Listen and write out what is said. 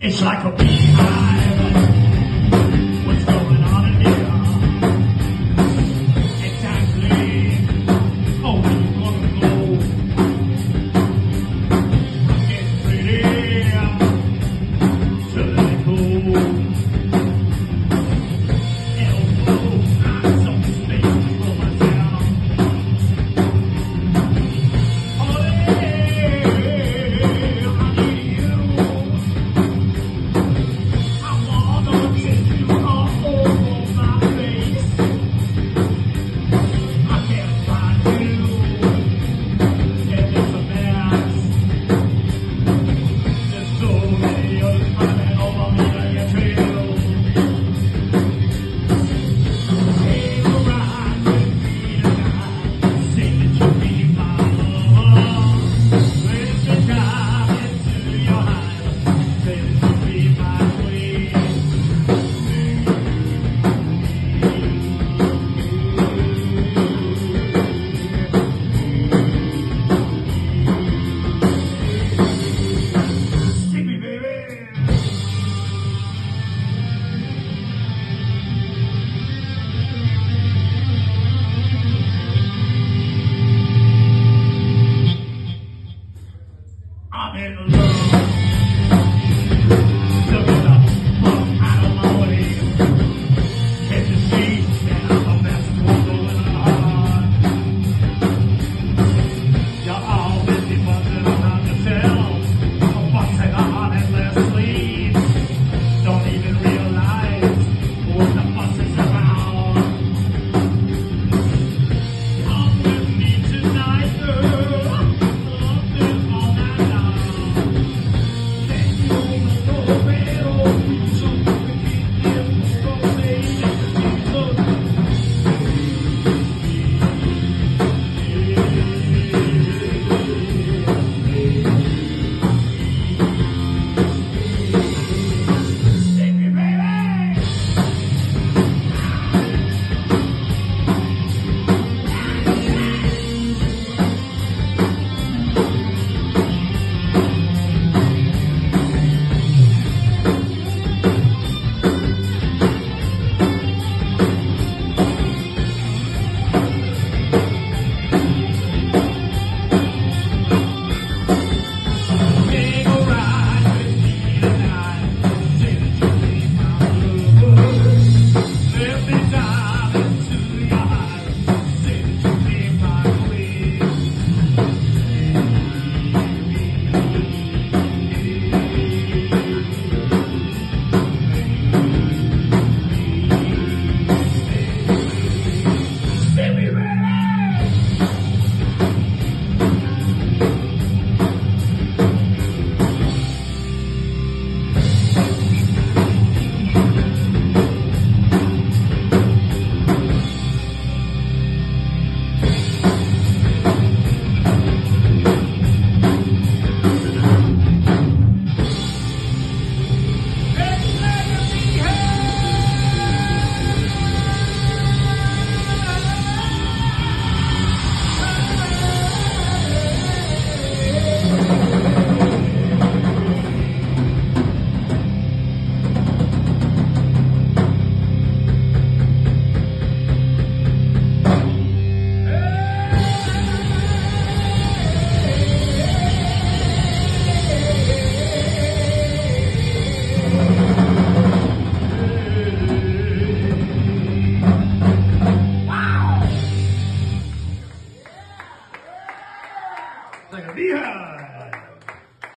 It's like a beehive. I'm in love.